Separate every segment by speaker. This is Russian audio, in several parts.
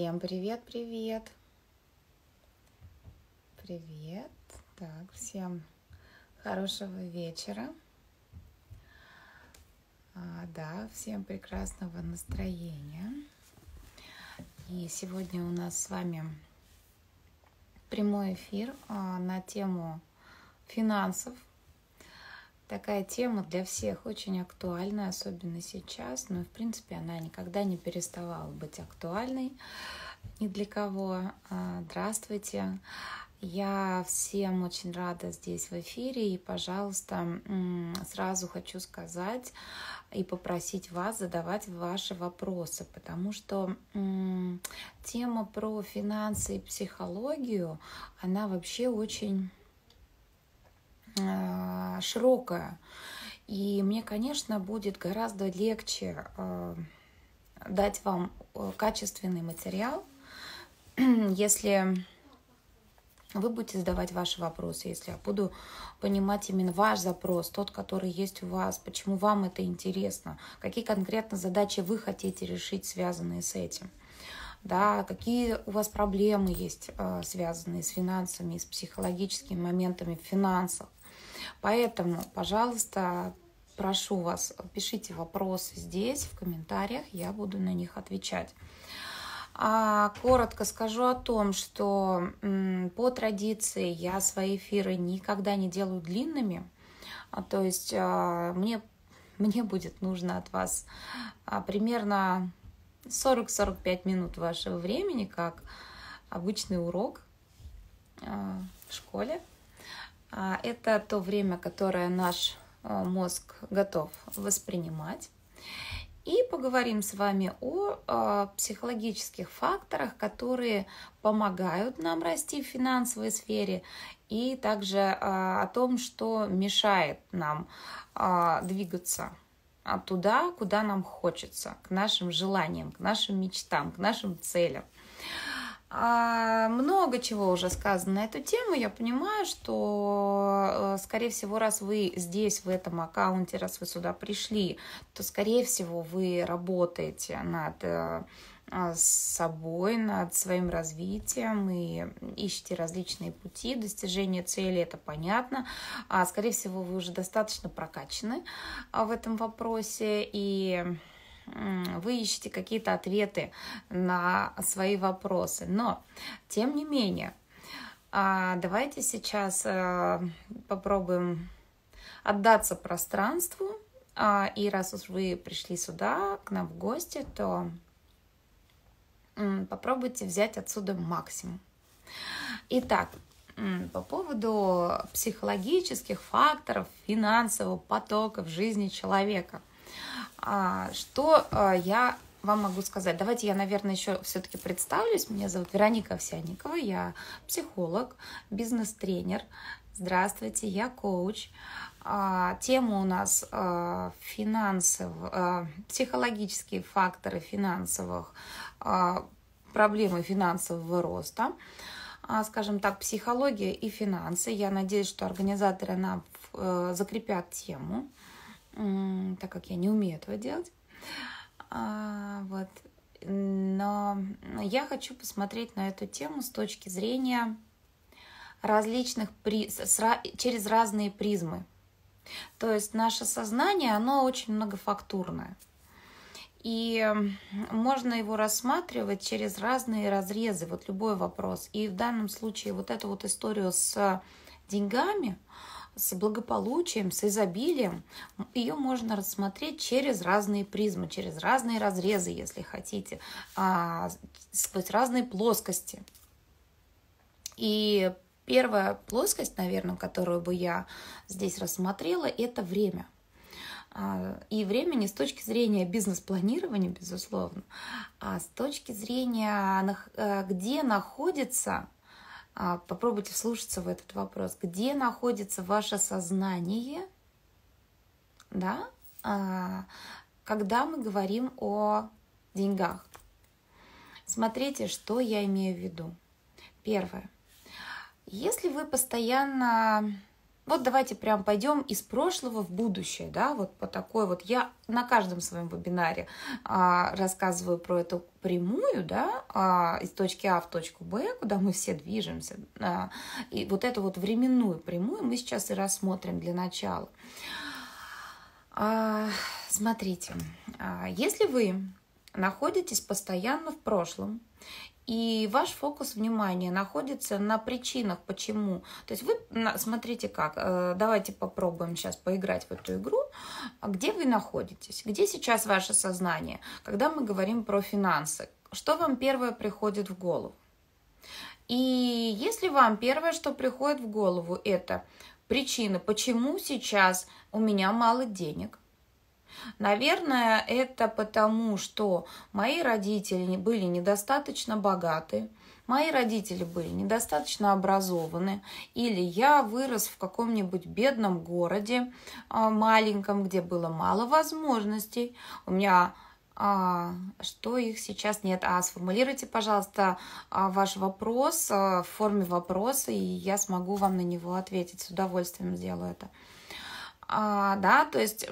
Speaker 1: Всем привет, привет. Привет. Так, всем хорошего вечера. А, да, всем прекрасного настроения. И сегодня у нас с вами прямой эфир а, на тему финансов. Такая тема для всех очень актуальная, особенно сейчас, но в принципе она никогда не переставала быть актуальной ни для кого. А, здравствуйте. Я всем очень рада здесь в эфире, и, пожалуйста, сразу хочу сказать и попросить вас задавать ваши вопросы, потому что тема про финансы и психологию, она вообще очень широкая. И мне, конечно, будет гораздо легче а, дать вам э, качественный материал, если вы будете задавать ваши вопросы, если я буду понимать именно ваш запрос, тот, который есть у вас, почему вам это интересно, какие конкретно задачи вы хотите решить, связанные с этим. Да, какие у вас проблемы есть, э, связанные с финансами, с психологическими моментами в финансах. Поэтому, пожалуйста, прошу вас, пишите вопросы здесь, в комментариях, я буду на них отвечать. А, коротко скажу о том, что по традиции я свои эфиры никогда не делаю длинными. А, то есть а, мне, мне будет нужно от вас примерно 40-45 минут вашего времени, как обычный урок в школе. Это то время, которое наш мозг готов воспринимать и поговорим с вами о, о психологических факторах, которые помогают нам расти в финансовой сфере, и также о, о том, что мешает нам двигаться туда, куда нам хочется, к нашим желаниям, к нашим мечтам, к нашим целям. А, много чего уже сказано на эту тему. Я понимаю, что, э, скорее всего, раз вы здесь, в этом аккаунте, раз вы сюда пришли, то, скорее всего, вы работаете над э, а, собой, над своим развитием и ищете различные пути достижения цели, это понятно. А, скорее всего, вы уже достаточно прокачаны а, в этом вопросе, и вы ищете какие-то ответы на свои вопросы. Но, тем не менее, а, давайте сейчас э, попробуем отдаться пространству. А, и раз уж вы пришли сюда, к нам в гости, то попробуйте взять отсюда максимум. Итак, по поводу психологических факторов финансового потока в жизни человека. А, что а, я вам могу сказать? Давайте я, наверное, еще все-таки представлюсь. Меня зовут Вероника Овсянникова, я психолог, бизнес-тренер. Здравствуйте, я коуч. А, тема у нас финансов, психологические факторы финансовых, проблемы финансового роста скажем так, психология и финансы. Я надеюсь, что организаторы нам э, закрепят тему так как я не умею этого делать. А, вот. Но я хочу посмотреть на эту тему с точки зрения различных, при... через разные призмы. То есть наше сознание, оно очень многофактурное. И можно его рассматривать через разные разрезы, вот любой вопрос. И в данном случае вот эту вот историю с деньгами – с благополучием, с изобилием, ее можно рассмотреть через разные призмы, через разные разрезы, если хотите, а, сквозь разные плоскости. И первая плоскость, наверное, которую бы я здесь рассмотрела, это время. А, и время не с точки зрения бизнес-планирования, безусловно, а с точки зрения, э, где находится попробуйте вслушаться в этот вопрос. Где находится ваше сознание, да, а, когда мы говорим о деньгах? Смотрите, что я имею в виду. Первое. Если вы постоянно вот давайте прям пойдем из прошлого в будущее, да, вот по такой вот. Я на каждом своем вебинаре а, рассказываю про эту прямую, да, а, из точки А в точку Б, куда мы все движемся. А, и вот эту вот временную прямую мы сейчас и рассмотрим для начала. А, смотрите, а, если вы находитесь постоянно в прошлом, и ваш фокус внимания находится на причинах, почему. То есть вы смотрите как, э, давайте попробуем сейчас поиграть в эту игру. Где вы находитесь? Где сейчас ваше сознание? Когда мы говорим про финансы, что вам первое приходит в голову? И если вам первое, что приходит в голову, это причина, почему сейчас у меня мало денег, Наверное, это потому, что мои родители были недостаточно богаты, мои родители были недостаточно образованы, или я вырос в каком-нибудь бедном городе а, маленьком, где было мало возможностей. У меня а, что их сейчас нет. А сформулируйте, пожалуйста, а, ваш вопрос а, в форме вопроса, и я смогу вам на него ответить. С удовольствием сделаю это. А, да, то есть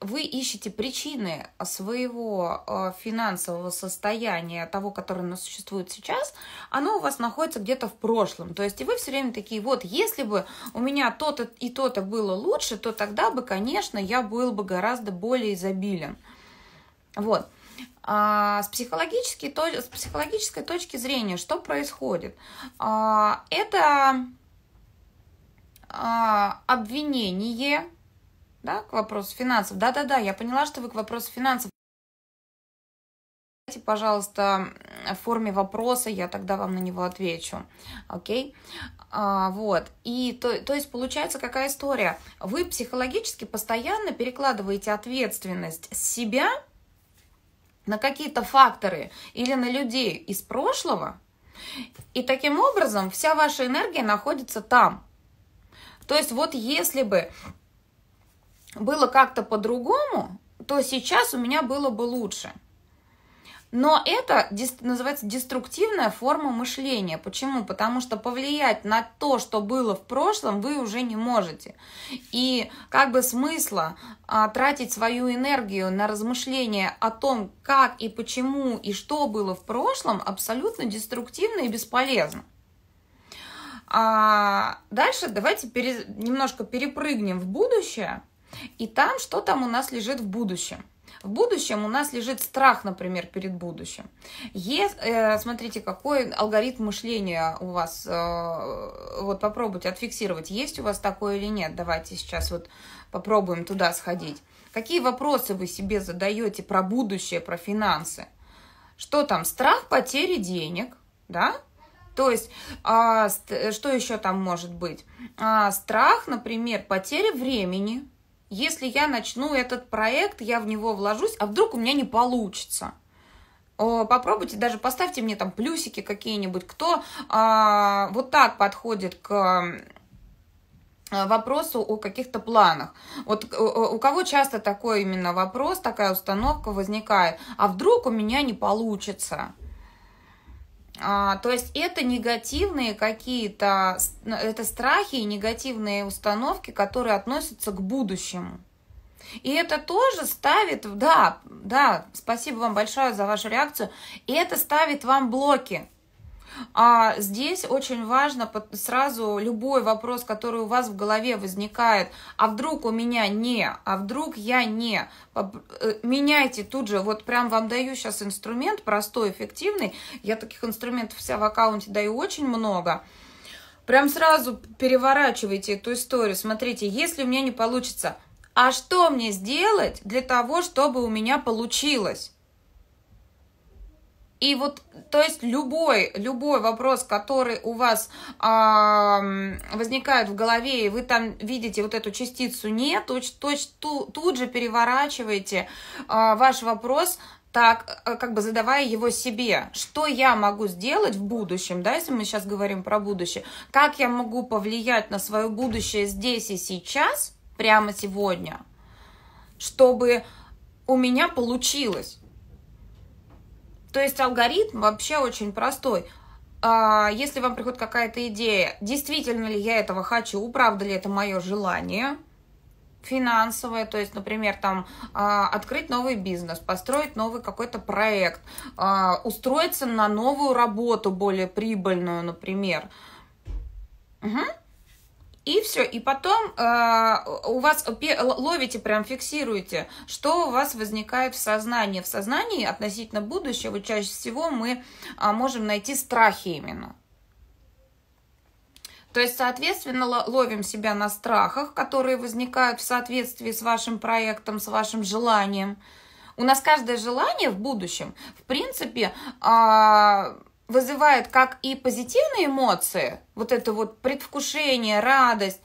Speaker 1: вы ищете причины своего э, финансового состояния, того, которое у нас существует сейчас, оно у вас находится где-то в прошлом. То есть и вы все время такие, вот, если бы у меня то-то и то-то было лучше, то тогда бы, конечно, я был бы гораздо более изобилен. Вот. А с, психологической, с психологической точки зрения, что происходит? А, это а, обвинение да, к вопросу финансов. Да-да-да, я поняла, что вы к вопросу финансов. Дайте, пожалуйста, в форме вопроса, я тогда вам на него отвечу. Окей? А, вот. И то, то есть получается какая история? Вы психологически постоянно перекладываете ответственность с себя на какие-то факторы или на людей из прошлого, и таким образом вся ваша энергия находится там. То есть вот если бы было как-то по-другому, то сейчас у меня было бы лучше. Но это называется деструктивная форма мышления. Почему? Потому что повлиять на то, что было в прошлом, вы уже не можете. И как бы смысла а, тратить свою энергию на размышления о том, как и почему и что было в прошлом, абсолютно деструктивно и бесполезно. А дальше давайте пере, немножко перепрыгнем в будущее и там, что там у нас лежит в будущем. В будущем у нас лежит страх, например, перед будущим. Есть, э, смотрите, какой алгоритм мышления у вас, э, вот попробуйте отфиксировать, есть у вас такое или нет. Давайте сейчас вот попробуем туда сходить. Какие вопросы вы себе задаете про будущее, про финансы? Что там? Страх потери денег, да? То есть, а, что еще там может быть? А, страх, например, потери времени, если я начну этот проект, я в него вложусь, а вдруг у меня не получится? Попробуйте, даже поставьте мне там плюсики какие-нибудь, кто а, вот так подходит к вопросу о каких-то планах. Вот у кого часто такой именно вопрос, такая установка возникает, а вдруг у меня не получится? А, то есть это негативные какие-то, это страхи и негативные установки, которые относятся к будущему. И это тоже ставит, да, да, спасибо вам большое за вашу реакцию, и это ставит вам блоки. А здесь очень важно сразу любой вопрос, который у вас в голове возникает, а вдруг у меня не, а вдруг я не, э, меняйте тут же, вот прям вам даю сейчас инструмент простой, эффективный, я таких инструментов вся в аккаунте даю очень много, прям сразу переворачивайте эту историю, смотрите, если у меня не получится, а что мне сделать для того, чтобы у меня получилось? И вот, то есть любой, любой вопрос, который у вас э, возникает в голове, и вы там видите вот эту частицу «нет», точ, точ, ту, тут же переворачиваете э, ваш вопрос так, э, как бы задавая его себе, что я могу сделать в будущем, да, если мы сейчас говорим про будущее, как я могу повлиять на свое будущее здесь и сейчас, прямо сегодня, чтобы у меня получилось. То есть алгоритм вообще очень простой. а, если вам приходит какая-то идея, действительно ли я этого хочу, правда ли это мое желание финансовое, то есть, например, там а, открыть новый бизнес, построить новый какой-то проект, а, устроиться на новую работу более прибыльную, например. Угу. И все, и потом э, у вас ловите, прям фиксируете, что у вас возникает в сознании. В сознании относительно будущего чаще всего мы э, можем найти страхи именно. То есть, соответственно, ловим себя на страхах, которые возникают в соответствии с вашим проектом, с вашим желанием. У нас каждое желание в будущем, в принципе, э, вызывает как и позитивные эмоции, вот это вот предвкушение, радость,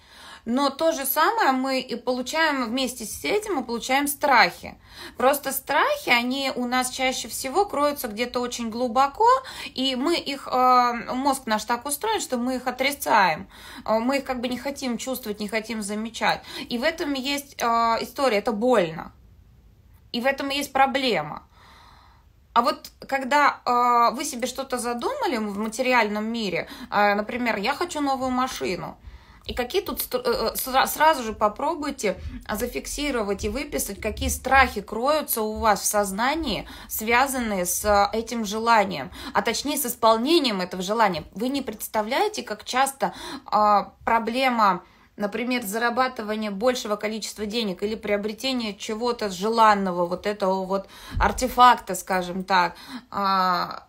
Speaker 1: но то же самое мы и получаем вместе с этим, мы получаем страхи. Просто страхи, они у нас чаще всего кроются где-то очень глубоко, и мы их, э, мозг наш так устроен, что мы их отрицаем. Э, мы их как бы не хотим чувствовать, не хотим замечать. И в этом есть э, история, это больно. И в этом есть проблема. А вот когда э, вы себе что-то задумали в материальном мире, э, например, я хочу новую машину, и какие тут э, сразу же попробуйте зафиксировать и выписать, какие страхи кроются у вас в сознании, связанные с этим желанием, а точнее с исполнением этого желания. Вы не представляете, как часто э, проблема например, зарабатывание большего количества денег или приобретение чего-то желанного, вот этого вот артефакта, скажем так, а,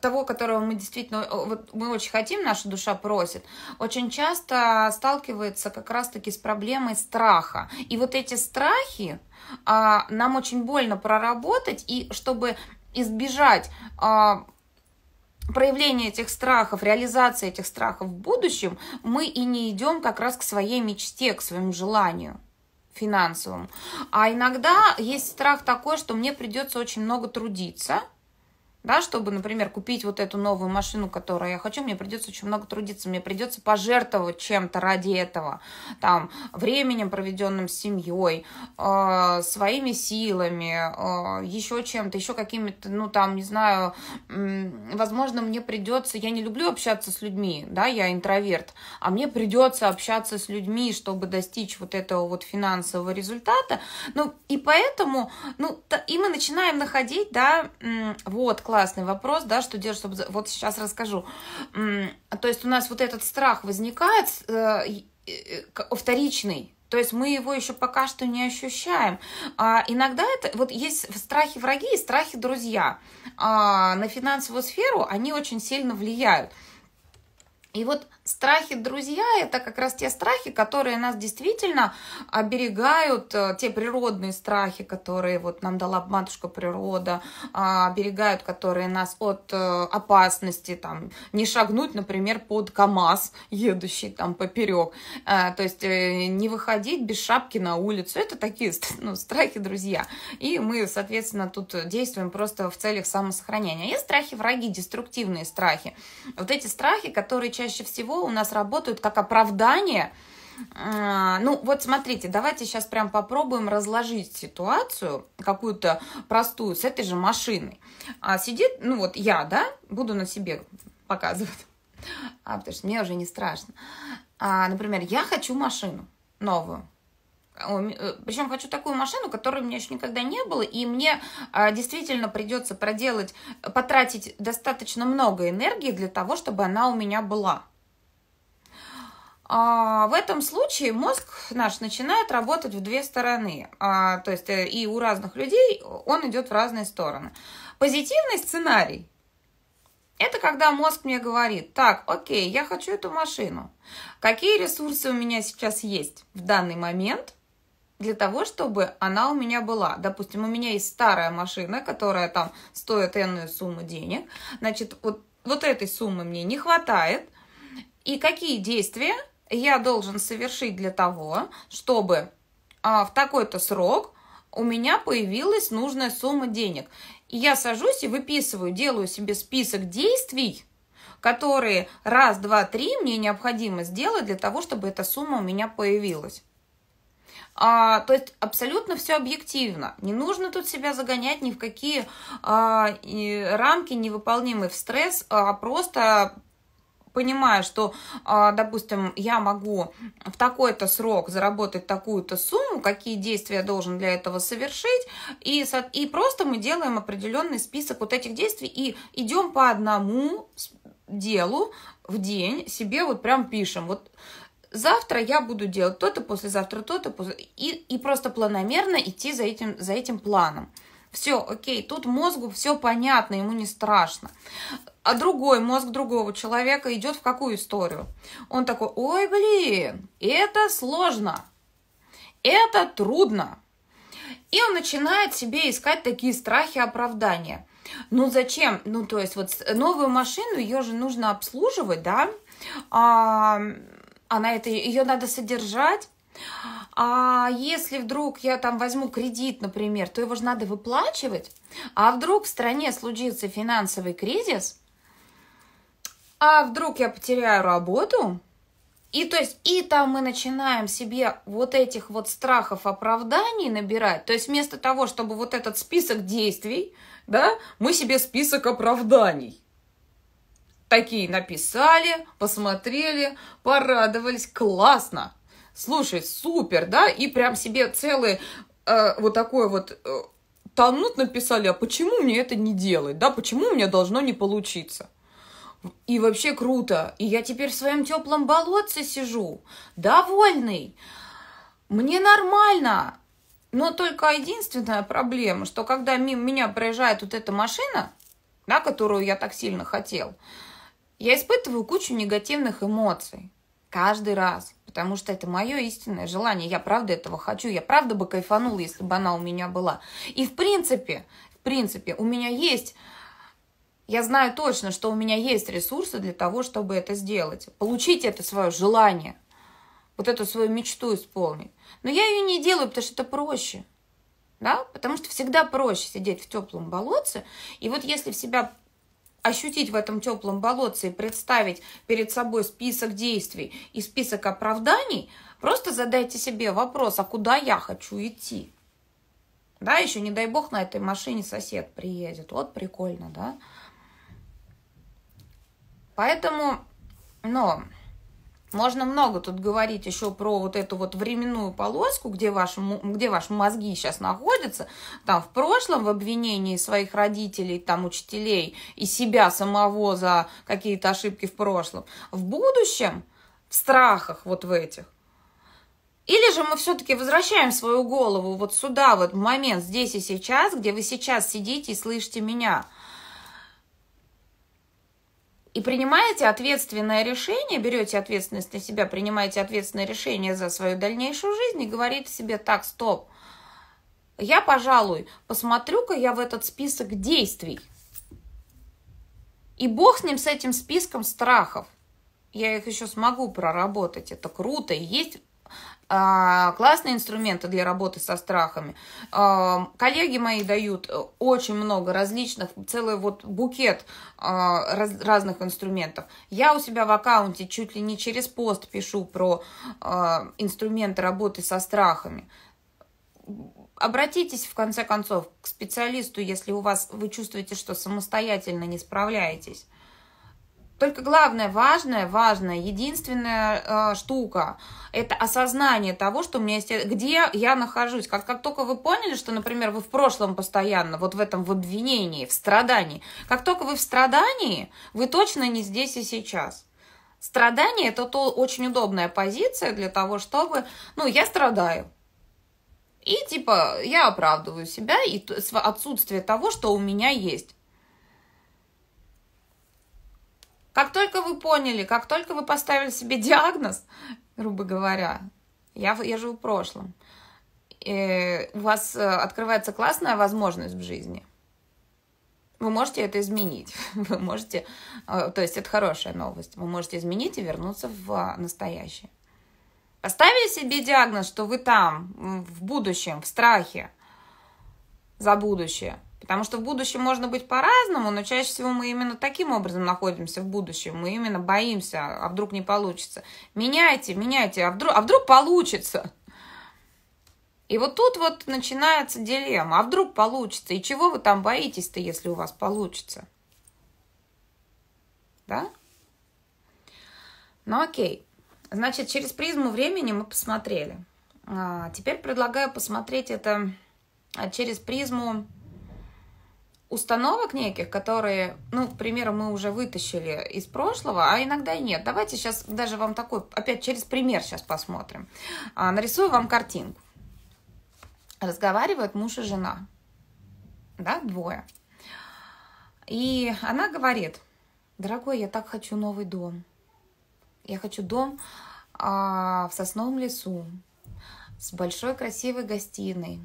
Speaker 1: того, которого мы действительно, вот мы очень хотим, наша душа просит, очень часто сталкивается как раз-таки с проблемой страха. И вот эти страхи а, нам очень больно проработать, и чтобы избежать а, проявление этих страхов, реализация этих страхов в будущем, мы и не идем как раз к своей мечте, к своему желанию финансовому. А иногда есть страх такой, что мне придется очень много трудиться – да, чтобы, например, купить вот эту новую машину, которую я хочу, мне придется очень много трудиться, мне придется пожертвовать чем-то ради этого, там, временем, проведенным с семьей, э, своими силами, э, еще чем-то, еще какими-то, ну, там, не знаю, э, возможно, мне придется, я не люблю общаться с людьми, да, я интроверт, а мне придется общаться с людьми, чтобы достичь вот этого вот финансового результата, ну, и поэтому, ну, и мы начинаем находить, да, вот, классный вопрос, да, что делать, чтобы... Вот сейчас расскажу. То есть у нас вот этот страх возникает э, э, вторичный, то есть мы его еще пока что не ощущаем. А иногда это вот есть страхи враги и страхи друзья. А на финансовую сферу они очень сильно влияют. И вот страхи друзья – это как раз те страхи, которые нас действительно оберегают, э, те природные страхи, которые вот нам дала матушка природа, а, оберегают, которые нас от э, опасности, там, не шагнуть, например, под КАМАЗ, едущий там поперек, э, то есть не выходить без шапки на улицу. Это такие ну, страхи друзья. И мы, соответственно, тут действуем просто в целях самосохранения. Есть страхи враги, деструктивные страхи. Вот эти страхи, которые чаще всего у нас работают как оправдание. А, ну, вот смотрите, давайте сейчас прям попробуем разложить ситуацию какую-то простую с этой же машиной. А сидит, ну вот я, да, буду на себе показывать, а, потому что мне уже не страшно. А, например, я хочу машину новую. Э, Причем хочу такую машину, которой у меня еще никогда не было, и мне а, действительно придется проделать, потратить достаточно много энергии для того, чтобы она у меня была. А, в этом случае мозг наш начинает работать в две стороны. А, то есть э, и у разных людей он идет в разные стороны. Позитивный сценарий – это когда мозг мне говорит, так, окей, я хочу эту машину. Какие ресурсы у меня сейчас есть в данный момент – для того, чтобы она у меня была. Допустим, у меня есть старая машина, которая там стоит энную сумму денег. Значит, вот, вот этой суммы мне не хватает. И какие действия я должен совершить для того, чтобы а, в такой-то срок у меня появилась нужная сумма денег. И я сажусь и выписываю, делаю себе список действий, которые раз, два, три мне необходимо сделать для того, чтобы эта сумма у меня появилась. А, то есть абсолютно все объективно. Не нужно тут себя загонять ни в какие а, рамки невыполнимые в стресс, а просто понимая, что, а, допустим, я могу в такой-то срок заработать такую-то сумму, какие действия я должен для этого совершить, и, и просто мы делаем определенный список вот этих действий и идем по одному делу в день, себе вот прям пишем, вот завтра я буду делать то-то, послезавтра то-то, и, и просто планомерно идти за этим, за этим планом. Все, окей, тут мозгу все понятно, ему не страшно. А другой мозг другого человека идет в какую историю? Он такой, ой, блин, это сложно, это трудно. И он начинает себе искать такие страхи оправдания. Ну зачем? Ну то есть вот новую машину, ее же нужно обслуживать, да? А, она это, ее надо содержать. А если вдруг я там возьму кредит, например, то его же надо выплачивать. А вдруг в стране случится финансовый кризис, а вдруг я потеряю работу, и то есть, и там мы начинаем себе вот этих вот страхов оправданий набирать. То есть вместо того, чтобы вот этот список действий, да, мы себе список оправданий такие написали, посмотрели, порадовались, классно. Слушай, супер, да? И прям себе целый э, вот такой вот э, тонут написали, а почему мне это не делать, да? Почему у меня должно не получиться? И вообще круто. И я теперь в своем теплом болотце сижу, довольный. Мне нормально. Но только единственная проблема, что когда мимо меня проезжает вот эта машина, да, которую я так сильно хотел, я испытываю кучу негативных эмоций каждый раз, потому что это мое истинное желание. Я правда этого хочу, я правда бы кайфанула, если бы она у меня была. И в принципе, в принципе, у меня есть я знаю точно, что у меня есть ресурсы для того, чтобы это сделать. Получить это свое желание, вот эту свою мечту исполнить. Но я ее не делаю, потому что это проще. Да? Потому что всегда проще сидеть в теплом болотце. И вот если в себя ощутить в этом теплом болотце и представить перед собой список действий и список оправданий, просто задайте себе вопрос, а куда я хочу идти? Да, еще не дай бог на этой машине сосед приедет. Вот прикольно, да? Поэтому, но можно много тут говорить еще про вот эту вот временную полоску, где ваши, где ваши мозги сейчас находятся, там в прошлом в обвинении своих родителей, там учителей и себя самого за какие-то ошибки в прошлом. В будущем, в страхах вот в этих. Или же мы все-таки возвращаем свою голову вот сюда, вот в момент, здесь и сейчас, где вы сейчас сидите и слышите меня – и принимаете ответственное решение, берете ответственность на себя, принимаете ответственное решение за свою дальнейшую жизнь и говорите себе так, стоп, я, пожалуй, посмотрю-ка я в этот список действий. И бог с ним, с этим списком страхов. Я их еще смогу проработать. Это круто. И есть классные инструменты для работы со страхами. А, коллеги мои дают очень много различных, целый вот букет а, разных инструментов. Я у себя в аккаунте чуть ли не через пост пишу про инструменты работы со страхами. Обратитесь, в конце концов, к специалисту, если у вас вы чувствуете, что самостоятельно не справляетесь. Только главное, важная, важная, единственная э, штука – это осознание того, что у меня есть, где я нахожусь. Как, как только вы поняли, что, например, вы в прошлом постоянно, вот в этом в обвинении, в страдании, как только вы в страдании, вы точно не здесь и сейчас. Страдание – это то очень удобная позиция для того, чтобы, ну, я страдаю. И типа я оправдываю себя и отсутствие того, что у меня есть. Как только вы поняли, как только вы поставили себе диагноз, грубо говоря, я, я живу в прошлом, и у вас э, открывается классная возможность в жизни, вы можете это изменить. Вы можете, э, то есть это хорошая новость, вы можете изменить и вернуться в настоящее. Поставили себе диагноз, что вы там, в будущем, в страхе за будущее – Потому что в будущем можно быть по-разному, но чаще всего мы именно таким образом находимся в будущем. Мы именно боимся, а вдруг не получится. Меняйте, меняйте, а вдруг, а вдруг получится. И вот тут вот начинается дилемма. А вдруг получится? И чего вы там боитесь-то, если у вас получится? Да? Ну окей. Значит, через призму времени мы посмотрели. А, теперь предлагаю посмотреть это а, через призму установок неких, которые, ну, к примеру, мы уже вытащили из прошлого, а иногда и нет. Давайте сейчас даже вам такой, опять через пример сейчас посмотрим. А, нарисую вам картинку. Разговаривают муж и жена. Да, двое. И она говорит, дорогой, я так хочу новый дом. Я хочу дом а, в сосновом лесу с большой красивой гостиной,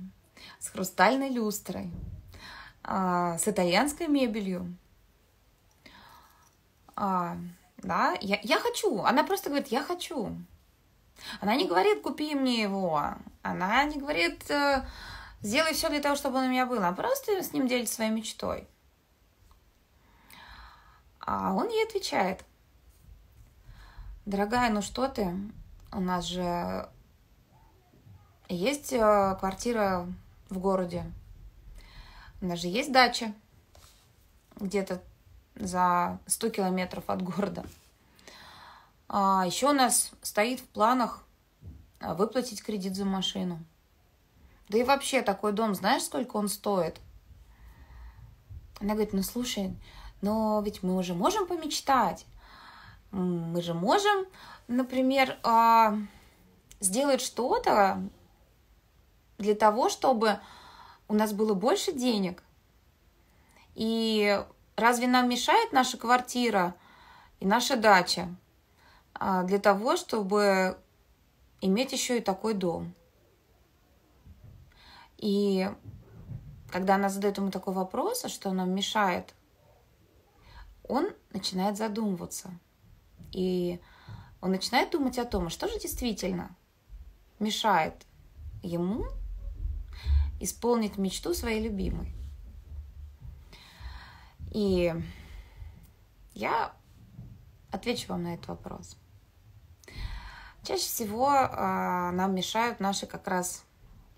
Speaker 1: с хрустальной люстрой, а, с итальянской мебелью. А, да, я, я хочу. Она просто говорит, я хочу. Она не говорит, купи мне его. Она не говорит, э, сделай все для того, чтобы он у меня был. Она просто с ним делится своей мечтой. А он ей отвечает, дорогая, ну что ты, у нас же есть э, квартира в городе, у нас же есть дача где-то за 100 километров от города. А еще у нас стоит в планах а, выплатить кредит за машину. Да и вообще такой дом, знаешь, сколько он стоит? Она говорит, ну слушай, но ведь мы уже можем помечтать. Мы же можем, например, а, сделать что-то для того, чтобы у нас было больше денег. И разве нам мешает наша квартира и наша дача а, для того, чтобы иметь еще и такой дом? И когда она задает ему такой вопрос, а что нам мешает, он начинает задумываться. И он начинает думать о том, а что же действительно мешает ему исполнить мечту своей любимой. И я отвечу вам на этот вопрос. Чаще всего э, нам мешают наши как раз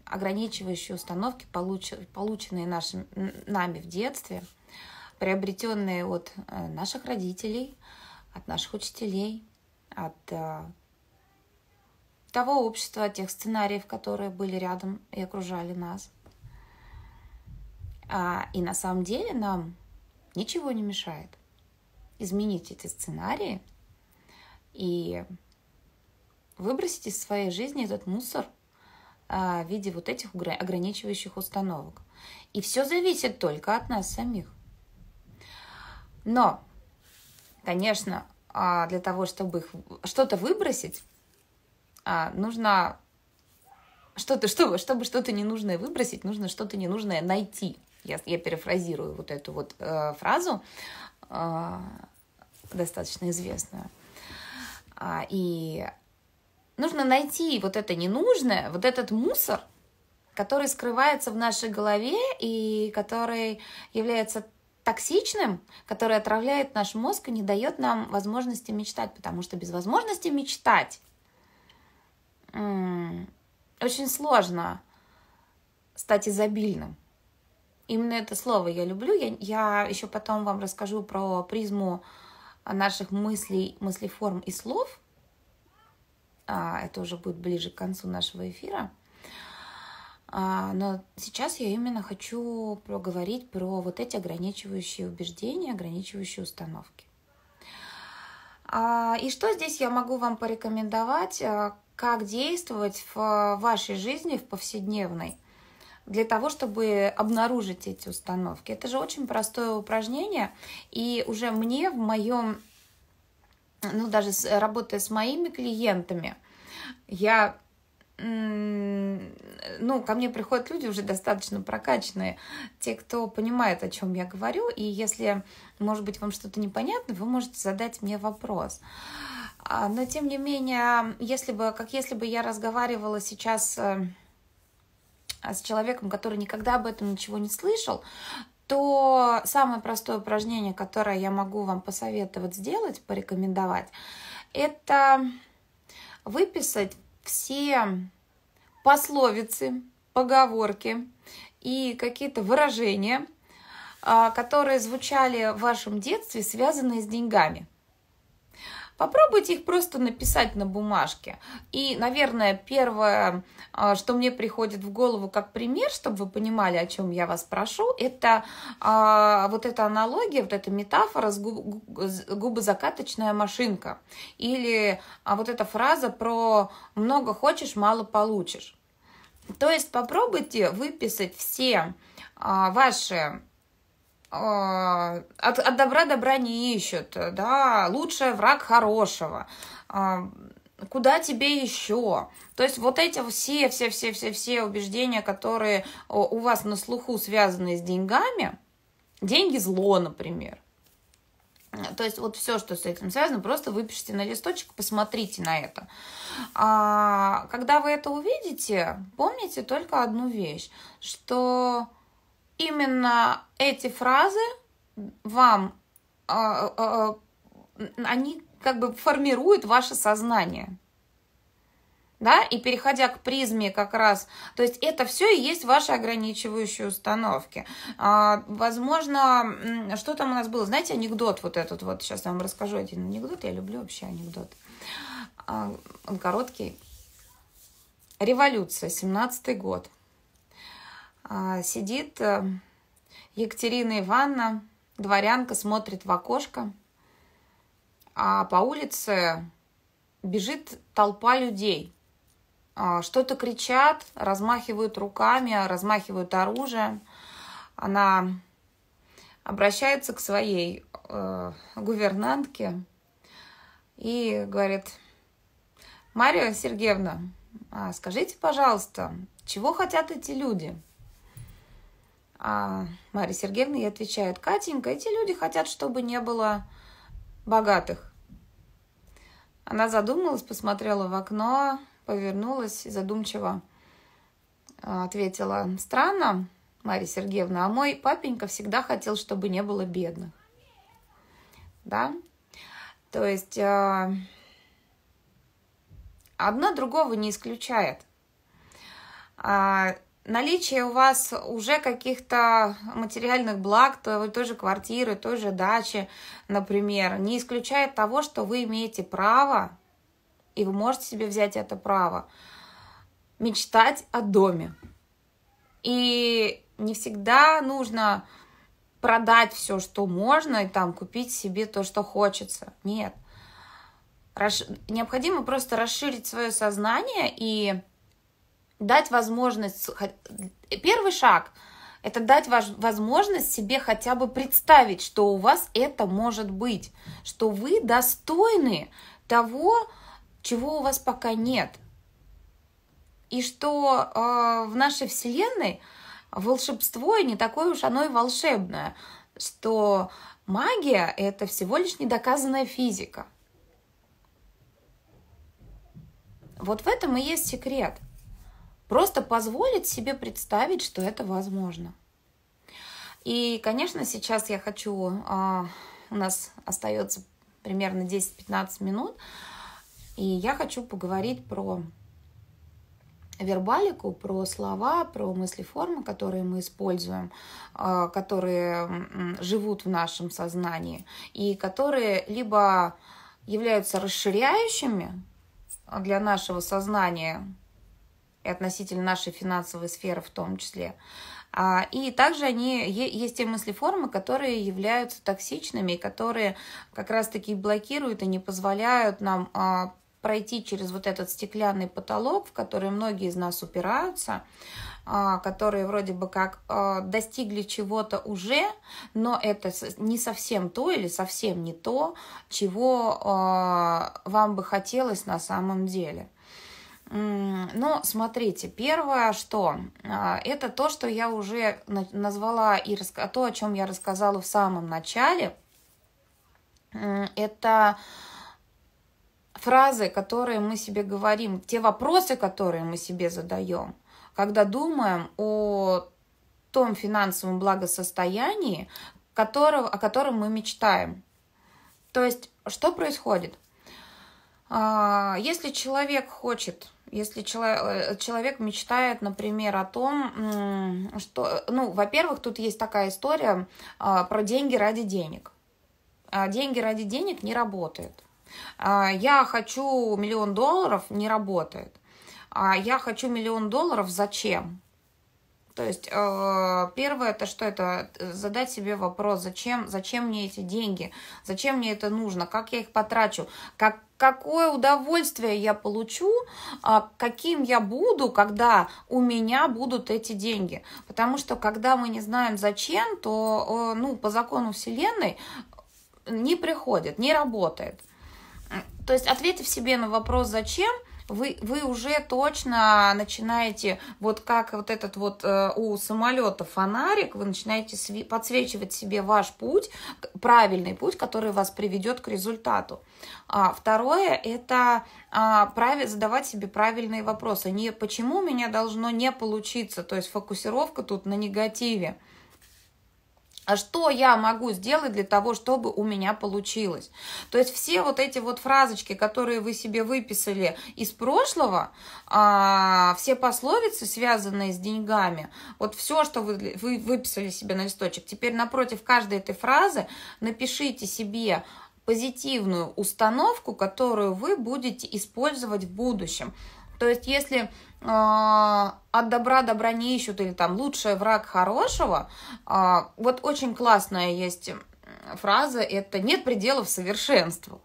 Speaker 1: ограничивающие установки, получ, полученные нашим, нами в детстве, приобретенные от э, наших родителей, от наших учителей, от э, того общества, тех сценариев, которые были рядом и окружали нас. А, и на самом деле нам ничего не мешает изменить эти сценарии и выбросить из своей жизни этот мусор а, в виде вот этих ограничивающих установок. И все зависит только от нас самих. Но, конечно, а, для того, чтобы их что-то выбросить, нужно что-то, чтобы, чтобы что-то ненужное выбросить, нужно что-то ненужное найти. Я, я перефразирую вот эту вот э, фразу, э, достаточно известную. А, и нужно найти вот это ненужное, вот этот мусор, который скрывается в нашей голове и который является токсичным, который отравляет наш мозг и не дает нам возможности мечтать, потому что без возможности мечтать очень сложно стать изобильным. Именно это слово я люблю. Я, я еще потом вам расскажу про призму наших мыслей, мыслеформ и слов. А, это уже будет ближе к концу нашего эфира. А, но сейчас я именно хочу проговорить про вот эти ограничивающие убеждения, ограничивающие установки. А, и что здесь я могу вам порекомендовать? Как действовать в вашей жизни, в повседневной, для того, чтобы обнаружить эти установки. Это же очень простое упражнение, и уже мне в моем, ну даже работая с моими клиентами, я ну, ко мне приходят люди уже достаточно прокачанные, те, кто понимает, о чем я говорю, и если, может быть, вам что-то непонятно, вы можете задать мне вопрос. А, но тем не менее, если бы, как если бы я разговаривала сейчас э, с человеком, который никогда об этом ничего не слышал, то самое простое упражнение, которое я могу вам посоветовать сделать, порекомендовать, это выписать все пословицы, поговорки и какие-то выражения, а, которые звучали в вашем детстве, связанные с деньгами. Попробуйте их просто написать на бумажке. И, наверное, первое, а, что мне приходит в голову как пример, чтобы вы понимали, о чем я вас прошу, это а, вот эта аналогия, вот эта метафора с губозакаточная машинка. Или а, вот эта фраза про много хочешь, мало получишь. То есть попробуйте выписать все ваши от, от добра добра не ищут, да, лучший враг хорошего, а, куда тебе еще? То есть вот эти все, все, все, все, все убеждения, которые у вас на слуху связаны с деньгами, деньги зло, например. То есть вот все, что с этим связано, просто выпишите на листочек, посмотрите на это. А, когда вы это увидите, помните только одну вещь, что именно эти фразы вам, а, а, а, они как бы формируют ваше сознание. Да, и переходя к призме как раз, то есть это все и есть ваши ограничивающие установки. А, возможно, что там у нас было, знаете, анекдот вот этот вот, сейчас я вам расскажу один анекдот, я люблю вообще анекдот. А, он короткий. Революция, 17-й год. А, сидит э, Екатерина Ивановна, дворянка, смотрит в окошко, а по улице бежит толпа людей. А, что-то кричат, размахивают руками, размахивают оружием. Она обращается к своей э, гувернантке и говорит, Мария Сергеевна, а скажите, пожалуйста, чего хотят эти люди? А Мария Сергеевна ей отвечает, Катенька, эти люди хотят, чтобы не было богатых. Она задумалась, посмотрела в окно, повернулась и задумчиво а, ответила, странно, Мария Сергеевна, а мой папенька всегда хотел, чтобы не было бедных. Да? То есть э, одно другого не исключает. Наличие у вас уже каких-то материальных благ, той, той же квартиры, той же дачи, например, не исключает того, что вы имеете право, и вы можете себе взять это право, мечтать о доме. И не всегда нужно продать все, что можно, и там купить себе то, что хочется. Нет. Необходимо просто расширить свое сознание и дать возможность, первый шаг – это дать возможность себе хотя бы представить, что у вас это может быть, что вы достойны того, чего у вас пока нет. И что э, в нашей Вселенной волшебство не такое уж оно и волшебное, что магия – это всего лишь недоказанная физика. Вот в этом и есть секрет – Просто позволить себе представить, что это возможно. И, конечно, сейчас я хочу, а, у нас остается примерно 10-15 минут, и я хочу поговорить про вербалику, про слова, про мысли-формы, которые мы используем, а, которые живут в нашем сознании, и которые либо являются расширяющими для нашего сознания, и относительно нашей финансовой сферы в том числе. А, и также они, есть те мысли-формы, которые являются токсичными, которые как раз-таки блокируют и не позволяют нам а, пройти через вот этот стеклянный потолок, в который многие из нас упираются, а, которые вроде бы как достигли чего-то уже, но это не совсем то или совсем не то, чего вам бы хотелось на самом деле. Ну, смотрите, первое, что а, это то, что я уже назвала и то, о чем я рассказала в самом начале. Это фразы, которые мы себе говорим, те вопросы, которые мы себе задаем, когда думаем о том финансовом благосостоянии, которого, о котором мы мечтаем. То есть, что происходит? А, если человек хочет Если человек, человек мечтает, например, о том, что, ну, во-первых, тут есть такая история а, про деньги ради денег. А, деньги ради денег не работает. А, я хочу миллион долларов, не работает. Я хочу миллион долларов, зачем? То есть э, первое это что это задать себе вопрос, зачем, зачем мне эти деньги, зачем мне это нужно, как я их потрачу, как, какое удовольствие я получу, э, каким я буду, когда у меня будут эти деньги. Потому что когда мы не знаем зачем, то э, ну, по закону Вселенной не приходит, не работает. То есть ответив себе на вопрос «зачем?», вы, вы уже точно начинаете, вот как вот этот вот э, у самолета фонарик, вы начинаете сви- подсвечивать себе ваш путь, правильный путь, который вас приведет к результату. А, второе – это а, прави, задавать себе правильные вопросы. Не почему у меня должно не получиться, то есть фокусировка тут на негативе а что я могу сделать для того, чтобы у меня получилось. То есть все вот эти вот фразочки, которые вы себе выписали из прошлого, а, все пословицы, связанные с деньгами, вот все, что вы, вы выписали себе на листочек, теперь напротив каждой этой фразы напишите себе позитивную установку, которую вы будете использовать в будущем. То есть, если от добра добра не ищут или там лучший враг хорошего, э, вот очень классная есть фраза, это нет пределов совершенству.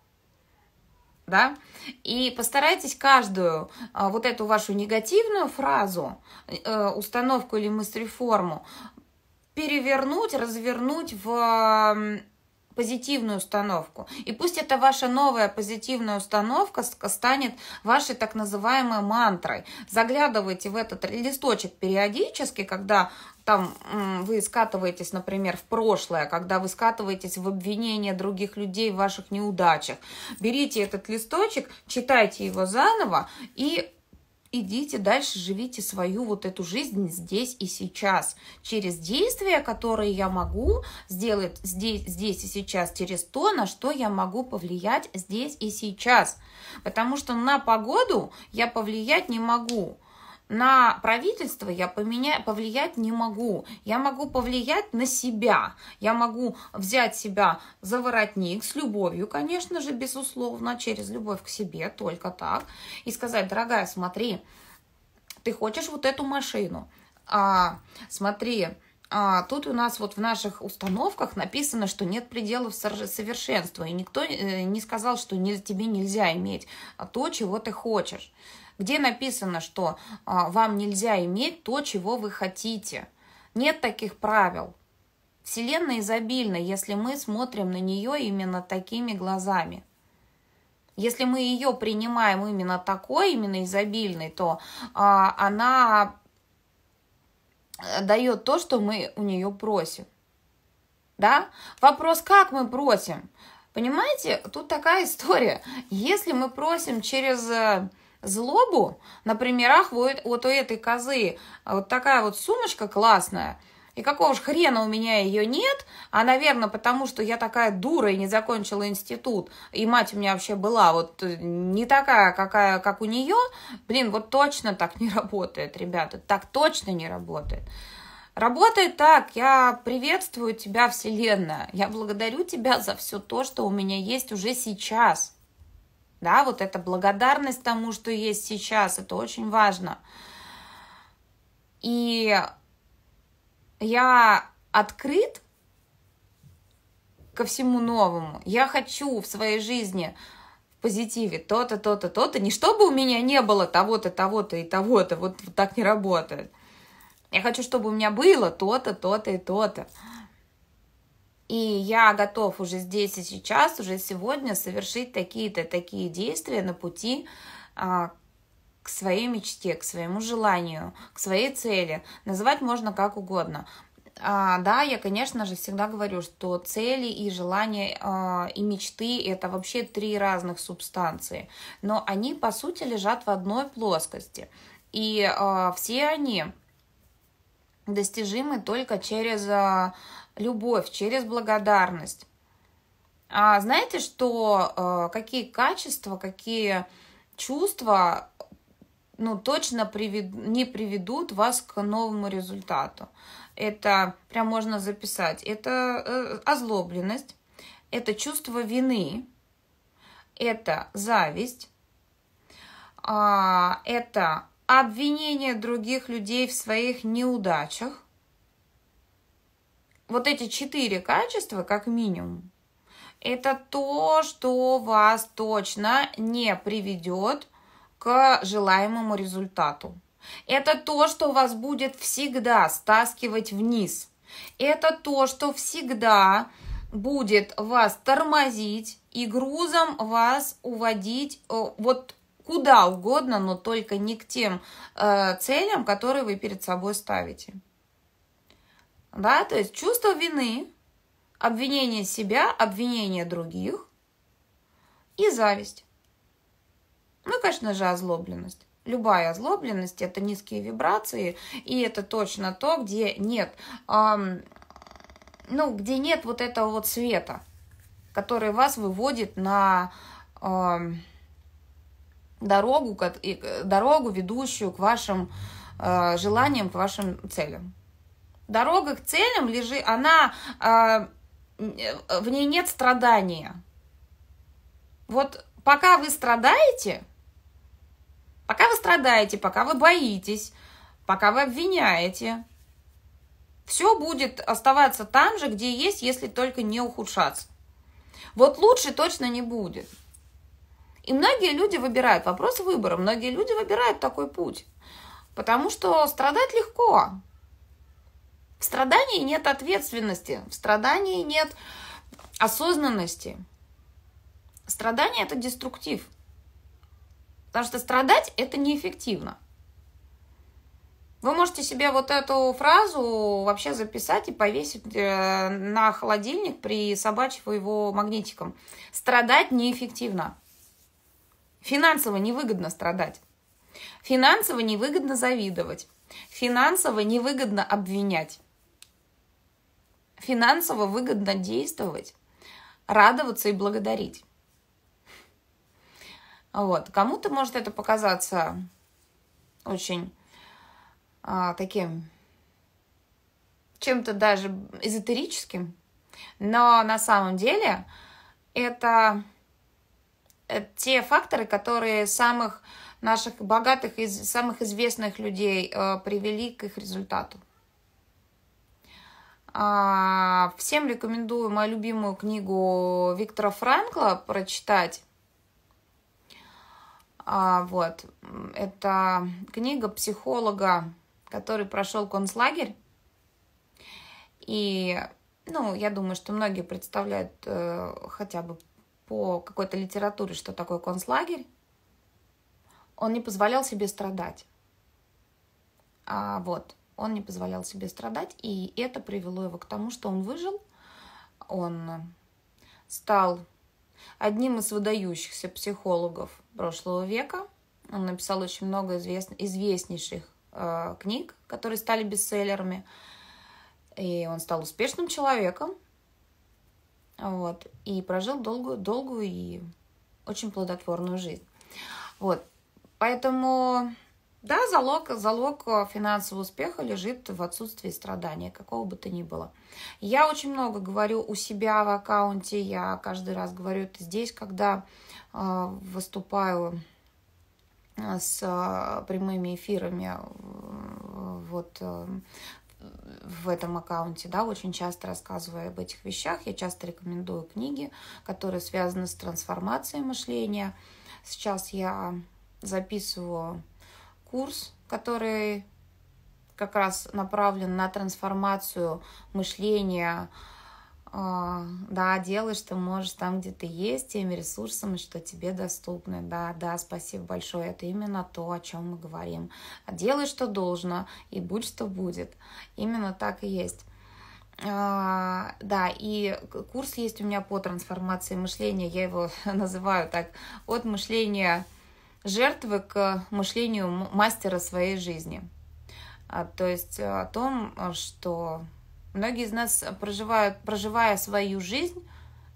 Speaker 1: Да? И постарайтесь каждую э, вот эту вашу негативную фразу, э, установку или мыслеформу перевернуть, развернуть в позитивную установку. И пусть эта ваша новая позитивная установка станет вашей так называемой мантрой. Заглядывайте в этот листочек периодически, когда там вы скатываетесь, например, в прошлое, когда вы скатываетесь в обвинения других людей в ваших неудачах. Берите этот листочек, читайте его заново и идите дальше, живите свою вот эту жизнь здесь и сейчас. Через действия, которые я могу сделать здесь, здесь и сейчас, через то, на что я могу повлиять здесь и сейчас. Потому что на погоду я повлиять не могу. На правительство я поменя... повлиять не могу. Я могу повлиять на себя. Я могу взять себя за воротник с любовью, конечно же, безусловно, через любовь к себе, только так. И сказать, дорогая, смотри, ты хочешь вот эту машину. А, смотри, а, тут у нас вот в наших установках написано, что нет пределов совершенства, и никто э, не сказал, что не, тебе нельзя иметь то, чего ты хочешь где написано, что а, вам нельзя иметь то, чего вы хотите. Нет таких правил. Вселенная изобильна, если мы смотрим на нее именно такими глазами. Если мы ее принимаем именно такой, именно изобильной, то а, она дает то, что мы у нее просим. Да? Вопрос, как мы просим? Понимаете, тут такая история. Если мы просим через э, злобу, например, ах, вот, вот у этой козы. Вот такая вот сумочка классная, и какого ж хрена у меня ее нет, а, наверное, потому что я такая дура и не закончила институт, и мать у меня вообще была вот э, не такая, какая, как у нее, блин, вот точно так не работает, ребята, так точно не работает. Работает так, я приветствую тебя, Вселенная, я благодарю тебя за все то, что у меня есть уже сейчас – да, вот эта благодарность тому, что есть сейчас, это очень важно. И я открыт ко всему новому. Я хочу в своей жизни в позитиве то-то, то-то, то-то. Не чтобы у меня не было того-то, того-то и того-то. Вот, вот так не работает. Я хочу, чтобы у меня было то-то, то-то и то-то. И я готов уже здесь и сейчас, уже сегодня совершить такие-то такие действия на пути а, к своей мечте, к своему желанию, к своей цели. Называть можно как угодно. А, да, я, конечно же, всегда говорю, что цели и желания а, и мечты это вообще три разных субстанции, но они по сути лежат в одной плоскости, и а, все они достижимы только через а, любовь, через благодарность. А знаете, что э, какие качества, какие чувства ну, точно привед, не приведут вас к новому результату. Это прям можно записать. Это э, озлобленность, это чувство вины, это зависть, а, это обвинение других людей в своих неудачах. Вот эти четыре качества, как минимум, это то, что вас точно не приведет к желаемому результату. Это то, что вас будет всегда стаскивать вниз. Это то, что всегда будет вас тормозить и грузом вас уводить э, вот куда угодно, но только не к тем э, целям, которые вы перед собой ставите. Да, то есть чувство вины, обвинение себя, обвинение других и зависть. Ну, конечно же, озлобленность. Любая озлобленность – это низкие вибрации, и это точно то, где нет, эм, ну, где нет вот этого вот света, который вас выводит на эм, дорогу, дорогу, ведущую к вашим э, желаниям, к вашим целям. Дорога к целям лежит, она, э, в ней нет страдания. Вот пока вы страдаете, пока вы страдаете, пока вы боитесь, пока вы обвиняете, все будет оставаться там же, где есть, если только не ухудшаться. Вот лучше точно не будет. И многие люди выбирают, вопрос выбора, многие люди выбирают такой путь, потому что страдать легко. В страдании нет ответственности, в страдании нет осознанности. Страдание – это деструктив. Потому что страдать – это неэффективно. Вы можете себе вот эту фразу вообще записать и повесить э, на холодильник, при собачьего его магнитиком. Страдать неэффективно. Финансово невыгодно страдать. Финансово невыгодно завидовать. Финансово невыгодно обвинять. Финансово выгодно действовать, радоваться и благодарить. Вот. Кому-то может это показаться очень а, таким чем-то даже эзотерическим, но на самом деле это Э, те факторы, которые самых наших богатых и самых известных людей э, привели к их результату. А, всем рекомендую мою любимую книгу Виктора Франкла прочитать. А, вот. Это книга психолога, который прошел концлагерь. И, ну, я думаю, что многие представляют э, хотя бы по какой-то литературе, что такое концлагерь, он не позволял себе страдать. А вот, он не позволял себе страдать, и это привело его к тому, что он выжил, он стал одним из выдающихся психологов прошлого века. Он написал очень много извест... известнейших э, книг, которые стали бестселлерами. И он стал успешным человеком, вот, и прожил долгую, долгую и очень плодотворную жизнь. Вот, поэтому, да, залог, залог финансового успеха лежит в отсутствии страдания, какого бы то ни было. Я очень много говорю у себя в аккаунте, я каждый раз говорю это здесь, когда э, выступаю э, с э, прямыми эфирами вот в этом аккаунте, да, очень часто рассказываю об этих вещах. Я часто рекомендую книги, которые связаны с трансформацией мышления. Сейчас я записываю курс, который как раз направлен на трансформацию мышления, а, да, делай, что можешь там, где ты есть, теми ресурсами, что тебе доступны. Да, да, спасибо большое. Это именно то, о чем мы говорим. Делай, что должно, и будь, что будет. Именно так и есть. А, да, и курс есть у меня по трансформации мышления. Я его называю так от мышления жертвы к мышлению мастера своей жизни. А, то есть о том, что Многие из нас, проживают, проживая свою жизнь,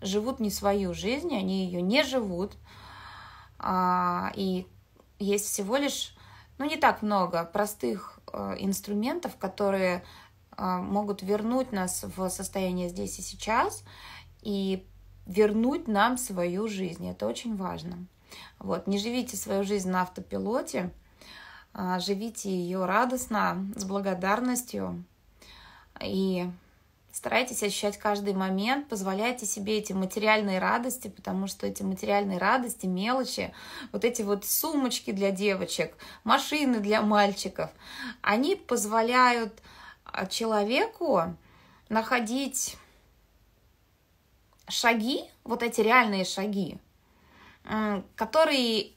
Speaker 1: живут не свою жизнь, они ее не живут. А, и есть всего лишь ну, не так много простых э, инструментов, которые э, могут вернуть нас в состояние здесь и сейчас и вернуть нам свою жизнь. Это очень важно. Вот, не живите свою жизнь на автопилоте, а живите ее радостно, с благодарностью. И Старайтесь ощущать каждый момент, позволяйте себе эти материальные радости, потому что эти материальные радости, мелочи, вот эти вот сумочки для девочек, машины для мальчиков, они позволяют а, человеку находить шаги, вот эти реальные шаги, которые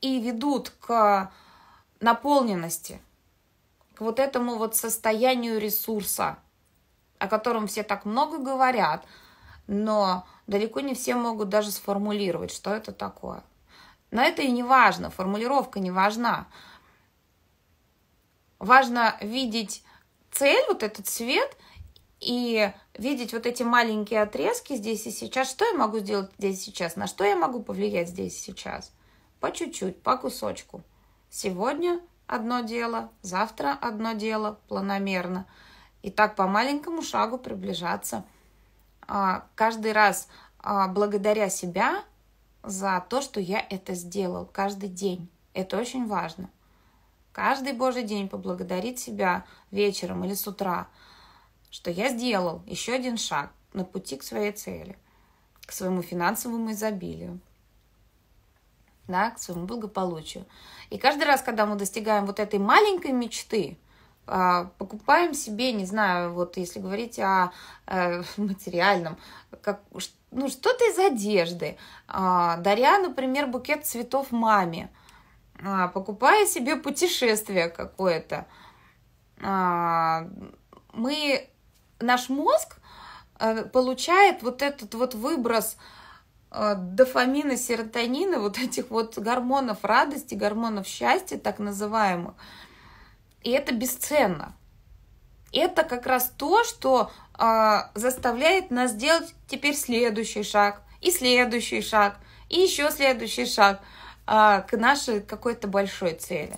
Speaker 1: и ведут к наполненности, к вот этому вот состоянию ресурса – о котором все так много говорят, но далеко не все могут даже сформулировать, что это такое. Но это и не важно, формулировка не важна. Важно видеть цель, вот этот цвет, и видеть вот эти маленькие отрезки здесь и сейчас. Что я могу сделать здесь и сейчас? На что я могу повлиять здесь и сейчас? По чуть-чуть, по кусочку. Сегодня одно дело, завтра одно дело, планомерно – и так по маленькому шагу приближаться. А, каждый раз а, благодаря себя за то, что я это сделал каждый день. Это очень важно. Каждый божий день поблагодарить себя вечером или с утра, что я сделал еще один шаг на пути к своей цели, к своему финансовому изобилию, да, к своему благополучию. И каждый раз, когда мы достигаем вот этой маленькой мечты – а, покупаем себе, не знаю, вот если говорить о э, материальном, как, ну, что-то из одежды, а, даря, например, букет цветов маме, а, покупая себе путешествие какое-то, мы, наш мозг э, получает вот этот вот выброс э, дофамина, серотонина, вот этих вот гормонов радости, гормонов счастья, так называемых – и это бесценно. Это как раз то, что э, заставляет нас сделать теперь следующий шаг, и следующий шаг, и еще следующий шаг к нашей какой-то большой цели.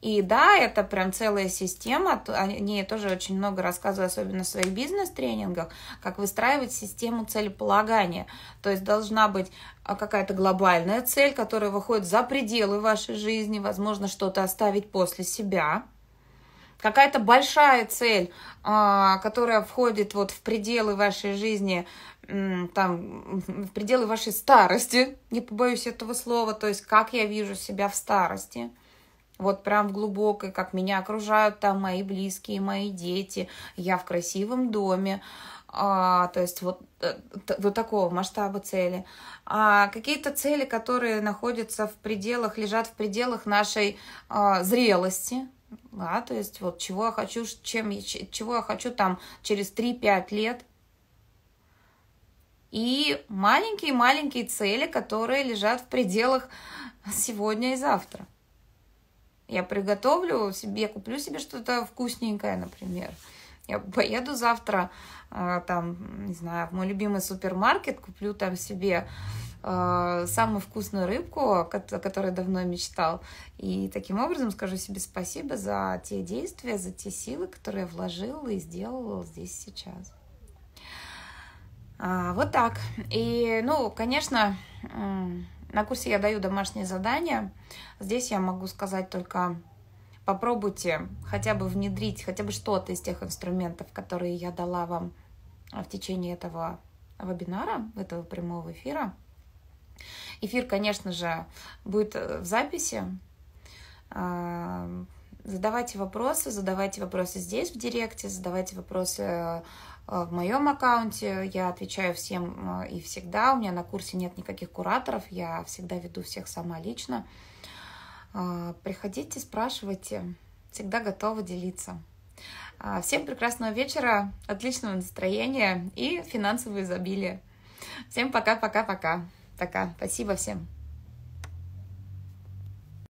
Speaker 1: И да, это прям целая система, о ней тоже очень много рассказываю, особенно в своих бизнес-тренингах, как выстраивать систему целеполагания. То есть должна быть а, какая-то глобальная цель, которая выходит за пределы вашей жизни, возможно, что-то оставить после себя – какая-то большая цель, а, которая входит вот в пределы вашей жизни, там, в пределы вашей старости, не побоюсь этого слова, то есть как я вижу себя в старости, вот прям в глубокой, как меня окружают там мои близкие, мои дети, я в красивом доме, а, то есть вот э, такого масштаба цели. А какие-то цели, которые находятся в пределах, лежат в пределах нашей а, зрелости, да, то есть вот чего я хочу, чем, чего я хочу там через 3-5 лет. И маленькие-маленькие цели, которые лежат в пределах сегодня и завтра. Я приготовлю себе, куплю себе что-то вкусненькое, например. Я поеду завтра, а, там, не знаю, в мой любимый супермаркет, куплю там себе э, самую вкусную рыбку, о которой давно мечтал. И таким образом скажу себе спасибо за те действия, за те силы, которые я вложил и сделал здесь сейчас. А, вот так. И, ну, конечно, на курсе я даю домашние задания. Здесь я могу сказать только попробуйте хотя бы внедрить хотя бы что-то из тех инструментов, которые я дала вам в течение этого вебинара, этого прямого эфира. Эфир, конечно же, будет э, в записи. А, задавайте вопросы, задавайте вопросы здесь, в директе, задавайте вопросы в моем аккаунте. Я отвечаю всем э, и всегда. У меня на курсе нет никаких кураторов. Я всегда веду всех сама лично. А, приходите, спрашивайте. Всегда готова делиться. Всем прекрасного вечера, отличного настроения и финансового изобилия. Всем пока-пока-пока. Пока. Спасибо всем.